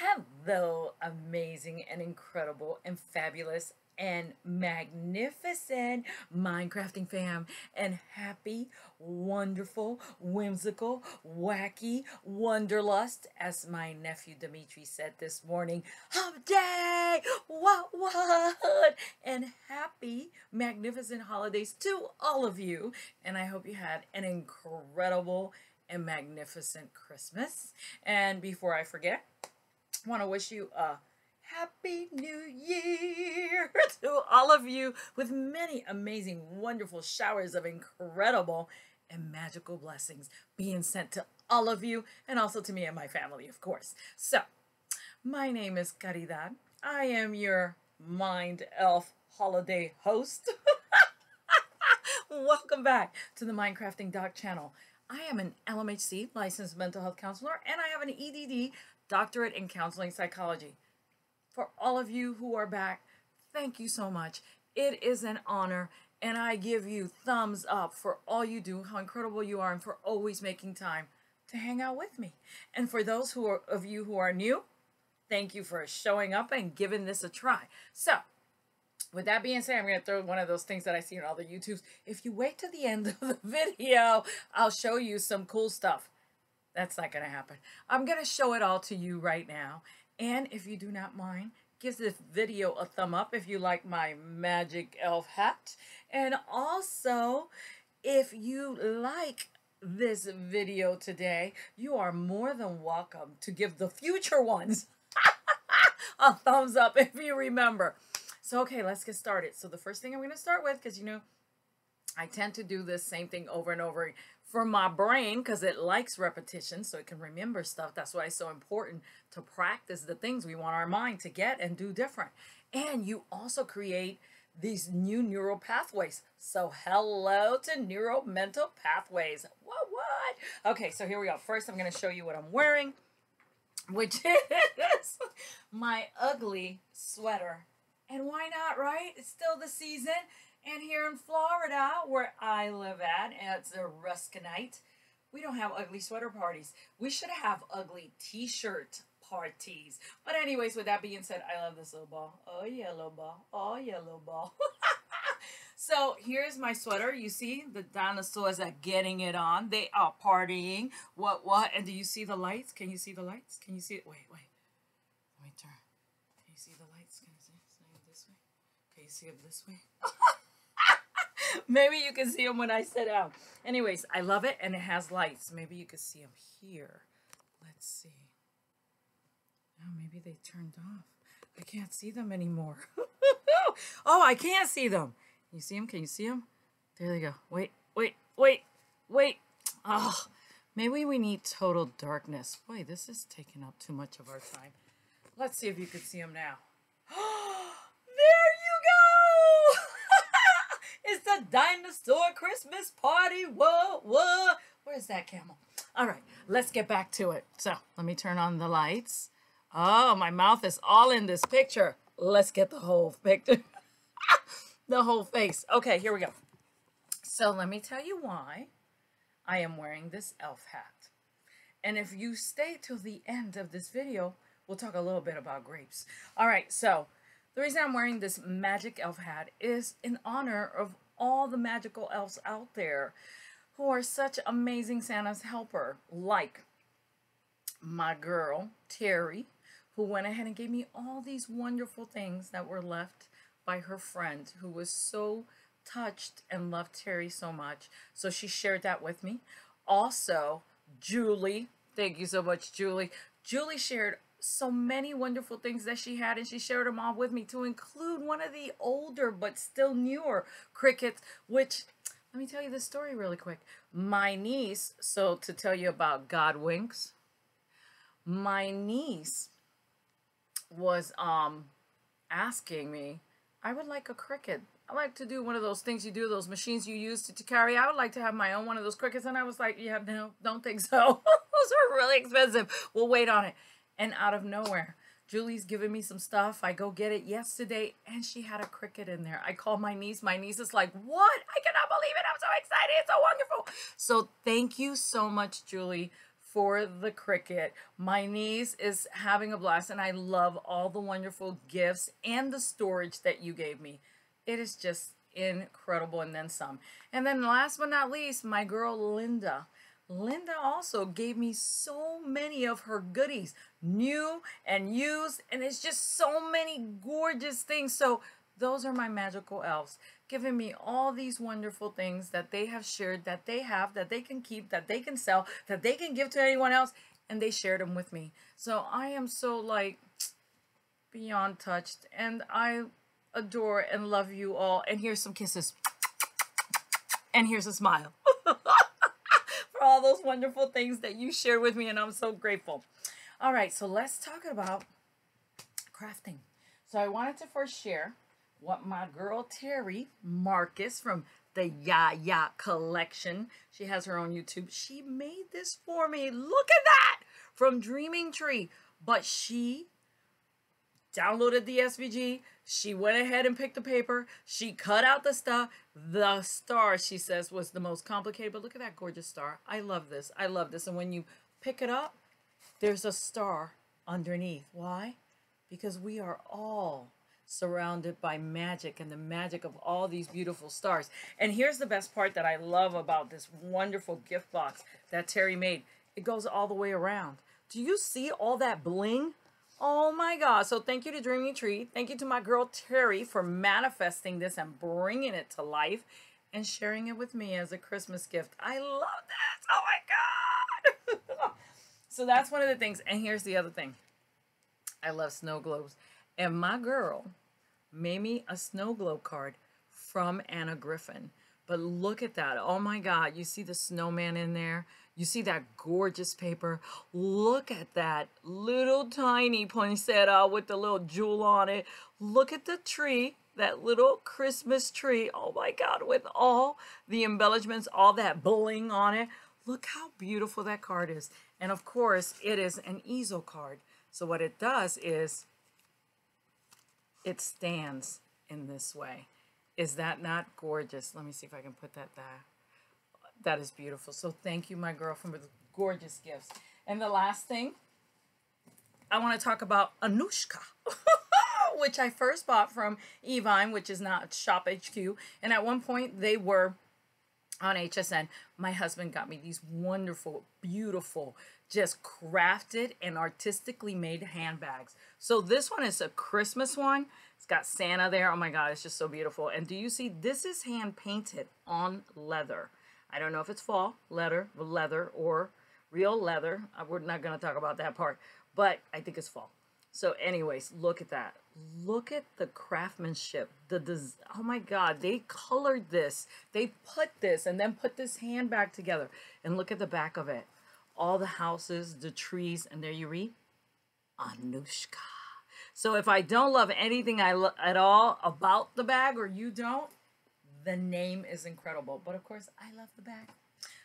Hello, amazing and incredible and fabulous and magnificent Mind Crafting fam and happy, wonderful, whimsical, wacky, wonderlust, as my nephew Dimitri said this morning. Hump day! What, what? And happy, magnificent holidays to all of you. And I hope you had an incredible and magnificent Christmas. And before I forget, want to wish you a Happy New Year to all of you with many amazing, wonderful showers of incredible and magical blessings being sent to all of you and also to me and my family, of course. So, my name is Caridad. I am your Mind Elf holiday host. Welcome back to the Mind Crafting Doc channel. I am an LMHC licensed mental health counselor and I have an EDD doctorate in counseling psychology for all of you who are back, thank you so much. It is an honor, and I give you thumbs up for all you do, how incredible you are, and for always making time to hang out with me. And for those who are, of you who are new, thank you for showing up and giving this a try. So, with that being said, I'm going to throw one of those things that I see in all the YouTubes. If you wait to the end of the video, I'll show you some cool stuff. That's not going to happen. I'm going to show it all to you right now. And if you do not mind, give this video a thumb up if you like my magic elf hat. And also, if you like this video today, you are more than welcome to give the future ones a thumbs up if you remember. So, okay, let's get started. So the first thing I'm going to start with, because, you know, I tend to do this same thing over and over for my brain because it likes repetition so it can remember stuff. That's why it's so important to practice the things we want our mind to get and do different. And you also create these new neural pathways. So hello to neural mental pathways. What, what? Okay, so here we go. First, I'm going to show you what I'm wearing, which is my ugly sweater. And why not, right? It's still the season. And here in Florida, where I live at, it's a Ruskinite, we don't have ugly sweater parties. We should have ugly t-shirt parties. But anyways, with that being said, I love this little ball. Oh, yeah, little ball. Oh, yeah, little ball. so here's my sweater. You see the dinosaurs are getting it on. They are partying. What, what? And do you see the lights? Can you see the lights? Can you see it? Wait, wait. Let me turn. Can you see the lights? Can you see, it this way? Can you see it this way? Maybe you can see them when I sit down. Anyways, I love it and it has lights. Maybe you can see them here. Let's see. Oh, maybe they turned off. I can't see them anymore. oh, I can't see them. You see them? Can you see them? There they go. Wait, wait, wait, wait. Oh, maybe we need total darkness. Boy, this is taking up too much of our time. Let's see if you can see them now. Oh, It's the dinosaur Christmas party. Whoa, whoa. Where's that camel? All right, let's get back to it. So let me turn on the lights. Oh, my mouth is all in this picture. Let's get the whole picture. the whole face. Okay, here we go. So let me tell you why I am wearing this elf hat. And if you stay till the end of this video, we'll talk a little bit about grapes. All right, so the reason I'm wearing this magic elf hat is in honor of all the magical elves out there who are such amazing Santa's helper, like my girl, Terry, who went ahead and gave me all these wonderful things that were left by her friend who was so touched and loved Terry so much. So she shared that with me. Also, Julie, thank you so much, Julie. Julie shared so many wonderful things that she had and she shared them all with me to include one of the older but still newer Cricuts, which let me tell you the story really quick my niece so to tell you about god winks my niece was um asking me i would like a Cricut. I like to do one of those things you do, those machines you use to, to carry. I would like to have my own one of those Cricuts. And I was like, yeah, no, don't think so. those are really expensive. We'll wait on it and out of nowhere. Julie's giving me some stuff. I go get it yesterday, and she had a Cricut in there. I call my niece. My niece is like, What? I cannot believe it. I'm so excited. It's so wonderful. So, thank you so much, Julie, for the Cricut. My niece is having a blast, and I love all the wonderful gifts and the storage that you gave me. It is just incredible, and then some. And then last but not least, my girl Linda. Linda also gave me so many of her goodies, new and used, and it's just so many gorgeous things. So those are my magical elves giving me all these wonderful things that they have shared, that they have, that they can keep, that they can sell, that they can give to anyone else, and they shared them with me. So I am so like beyond touched, and I adore and love you all. And here's some kisses, and here's a smile for all those wonderful things that you shared with me, and I'm so grateful. All right, so let's talk about crafting. So I wanted to first share what my girl Terry Marcus from the Ya Ya collection, she has her own YouTube. She made this for me. Look at that from Dreaming Tree. But she downloaded the SVG. She went ahead and picked the paper. She cut out the stuff. The star, she says, was the most complicated. But look at that gorgeous star. I love this. I love this. And when you pick it up, there's a star underneath. Why? Because we are all surrounded by magic and the magic of all these beautiful stars. And here's the best part that I love about this wonderful gift box that Terry made. It goes all the way around. Do you see all that bling? Oh my God. So thank you to Dreaming Tree. Thank you to my girl Terry for manifesting this and bringing it to life and sharing it with me as a Christmas gift. I love this. Oh my God. so that's one of the things. And here's the other thing. I love snow globes. And my girl made me a snow globe card from Anna Griffin. But look at that. Oh my God. You see the snowman in there? You see that gorgeous paper? Look at that little tiny poinsettia with the little jewel on it. Look at the tree, that little Christmas tree. Oh my God, with all the embellishments, all that bling on it. Look how beautiful that card is. And of course, it is an easel card. So what it does is it stands in this way. Is that not gorgeous? Let me see if I can put that there. That is beautiful. So thank you, my girl, for the gorgeous gifts. And the last thing, I want to talk about Anuschka, which I first bought from Evine, which is not Shop HQ. And at one point, they were on HSN. My husband got me these wonderful, beautiful, just crafted and artistically made handbags. So this one is a Christmas one. It's got Santa there. Oh my God, it's just so beautiful. And do you see, this is hand painted on leather. I don't know if it's fall leather, leather or real leather. Uh, we're not going to talk about that part, but I think it's fall. So anyways, look at that. Look at the craftsmanship. The des- oh my god, they colored this. They put this and then put this handbag together. And look at the back of it. All the houses, the trees, and there you read Anuschka. So if I don't love anything I lo- at all about the bag or you don't, the name is incredible. But of course, I love the bag.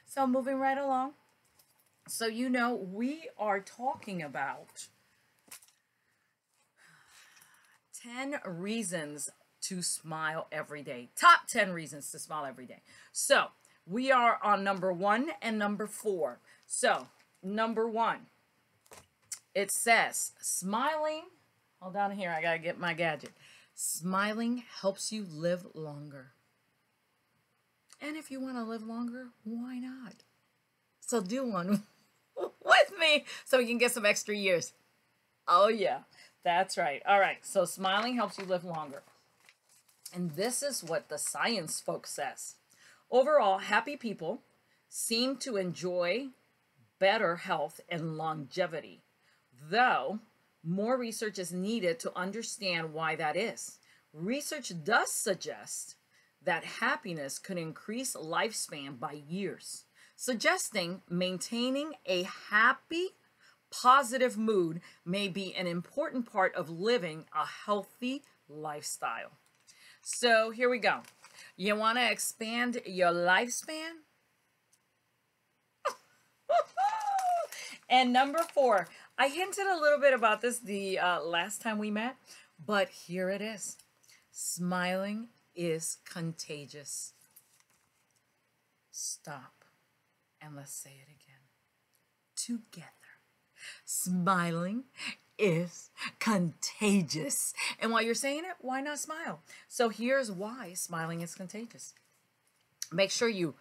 So moving right along. So you know, we are talking about 10 reasons to smile every day. Top 10 reasons to smile every day. So we are on number one and number four. So, number one, it says smiling Hold on here. I got to get my gadget. Smiling helps you live longer. And if you want to live longer, why not? So do one with me so we can get some extra years. Oh, yeah. That's right. All right. So smiling helps you live longer. And this is what the science folks says. Overall, happy people seem to enjoy better health and longevity, though more research is needed to understand why that is. Research does suggest that happiness could increase lifespan by years, suggesting maintaining a happy, positive mood may be an important part of living a healthy lifestyle. So here we go. You want to expand your lifespan? and number four, I hinted a little bit about this the uh, last time we met, but here it is. Smiling is contagious. Stop and let's say it again. together. Smiling is contagious. And while you're saying it, why not smile? So here's why smiling is contagious. Make sure you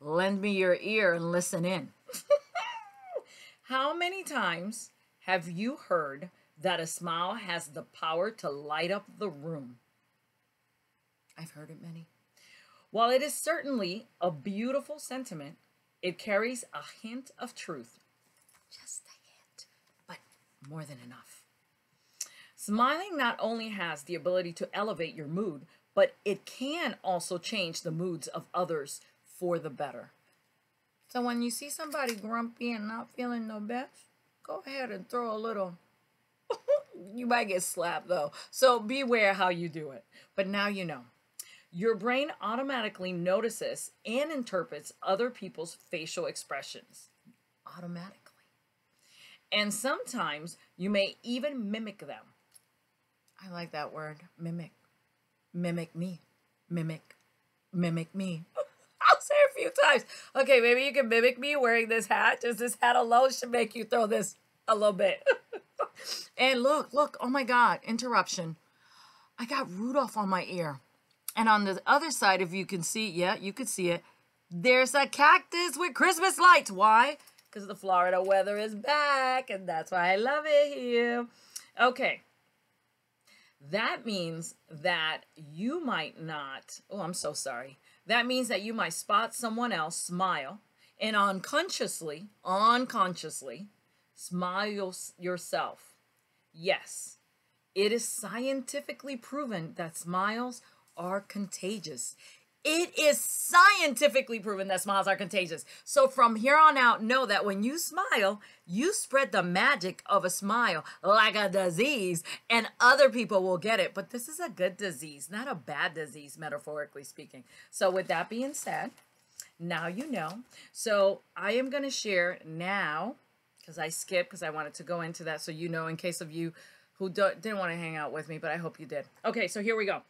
lend me your ear and listen in. How many times have you heard that a smile has the power to light up the room? I've heard it many. While it is certainly a beautiful sentiment, it carries a hint of truth. Just a hint, but more than enough. Smiling not only has the ability to elevate your mood, but it can also change the moods of others for the better. So when you see somebody grumpy and not feeling no best, go ahead and throw a little. you might get slapped though. So beware how you do it. But now you know. Your brain automatically notices and interprets other people's facial expressions. Automatically. And sometimes you may even mimic them. I like that word, mimic. Mimic me. Mimic. Mimic me. I'll say it a few times. Okay, maybe you can mimic me wearing this hat. Just this hat alone should make you throw this a little bit. and look, look, oh my God, interruption. I got Rudolph on my ear. And on the other side, if you can see, yeah, you can see it. There's a cactus with Christmas lights. Why? Because the Florida weather is back, and that's why I love it here. Okay. That means that you might not, oh, I'm so sorry. That means that you might spot someone else smile and unconsciously, unconsciously, smile yourself. Yes, it is scientifically proven that smiles are contagious. It is scientifically proven that smiles are contagious. So from here on out, know that when you smile, you spread the magic of a smile like a disease, and other people will get it. But this is a good disease, not a bad disease, metaphorically speaking. So, with that being said, now you know. So, I am going to share now because I skipped because I wanted to go into that so you know in case of you who didn't want to hang out with me, but I hope you did. Okay, so here we go.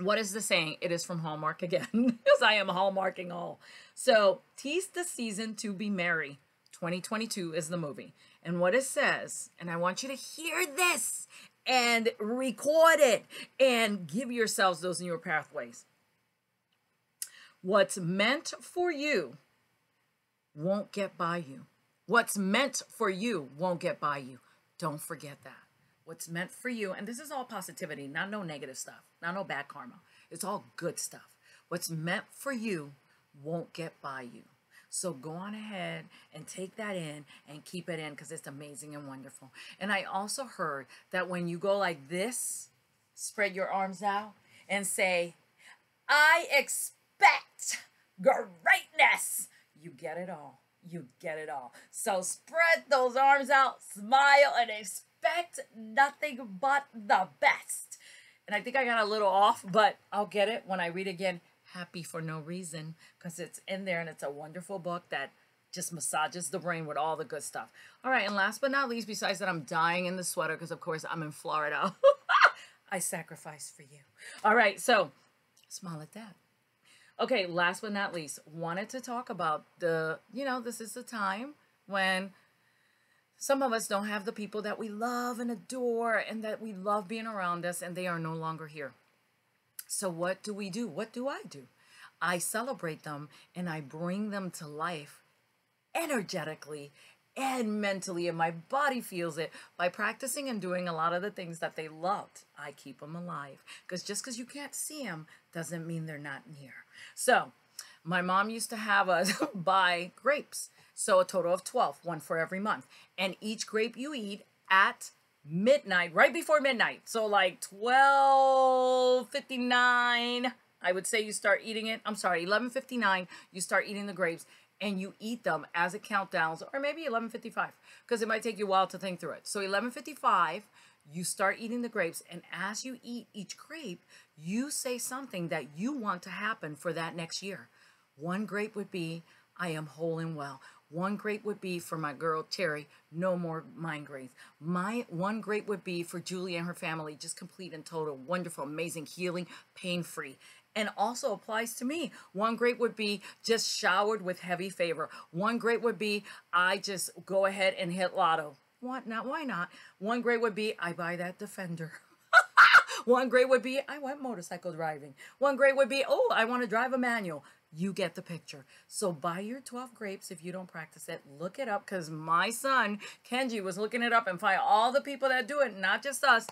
What is the saying? It is from Hallmark again, because I am hallmarking all. So, tease the season to be merry. 2022 is the movie. And what it says, and I want you to hear this and record it and give yourselves those new pathways. What's meant for you won't get by you. What's meant for you won't get by you. Don't forget that what's meant for you, and this is all positivity, not no negative stuff, not no bad karma. It's all good stuff. What's meant for you won't get by you. So go on ahead and take that in and keep it in because it's amazing and wonderful. And I also heard that when you go like this, spread your arms out and say, I expect greatness. You get it all. You get it all. So spread those arms out, smile, and expect expect nothing but the best. And I think I got a little off, but I'll get it when I read again. Happy for no reason because it's in there and it's a wonderful book that just massages the brain with all the good stuff. All right, and last but not least, besides that, I'm dying in the sweater because, of course, I'm in Florida. I sacrifice for you. All right, so smile at that. Okay, last but not least, wanted to talk about the, you know, this is the time when some of us don't have the people that we love and adore and that we love being around us, and they are no longer here. So, what do we do? What do I do? I celebrate them and I bring them to life energetically and mentally, and my body feels it by practicing and doing a lot of the things that they loved. I keep them alive because just because you can't see them doesn't mean they're not near. So, my mom used to have us buy grapes so a total of 12, one for every month. And each grape you eat at midnight, right before midnight. So like 12:59, I would say you start eating it. I'm sorry, 11:59, you start eating the grapes and you eat them as it countdowns or maybe 11:55 because it might take you a while to think through it. So 11:55, you start eating the grapes and as you eat each grape, you say something that you want to happen for that next year. One grape would be I am whole and well. One grape would be for my girl Terry, no more migraines. My one grape would be for Julie and her family, just complete and total, wonderful, amazing healing, pain free. and also applies to me. One great would be just showered with heavy favor. One great would be I just go ahead and hit lotto. What not? Why not? One great would be I buy that defender. One great would be I went motorcycle driving. One great would be oh I want to drive a manual. You get the picture. So buy your 12 grapes if you don't practice it. Look it up because my son, Kenji, was looking it up and find all the people that do it, not just us.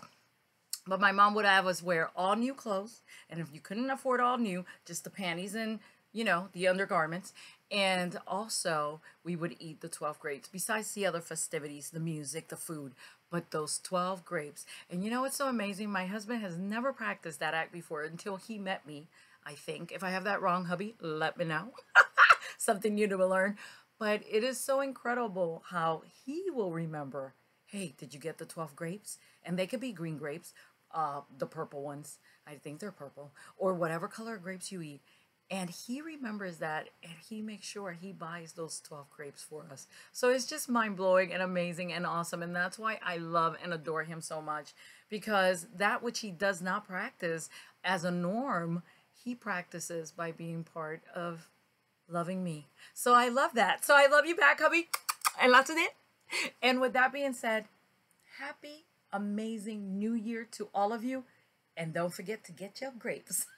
But my mom would have us wear all new clothes. And if you couldn't afford all new, just the panties and, you know, the undergarments. And also, we would eat the 12 grapes, besides the other festivities, the music, the food, but those 12 grapes. And you know what's so amazing? My husband has never practiced that act before until he met me. I think. If I have that wrong, hubby, let me know. Something new to learn. But it is so incredible how he will remember, hey, did you get the 12 grapes? And they could be green grapes, uh, the purple ones. I think they're purple. Or whatever color grapes you eat. And he remembers that and he makes sure he buys those 12 grapes for us. So it's just mind blowing and amazing and awesome. And that's why I love and adore him so much because that which he does not practice as a norm he practices by being part of loving me. So I love that. So I love you back, hubby. And lots of it. And with that being said, happy, amazing new year to all of you. And don't forget to get your grapes.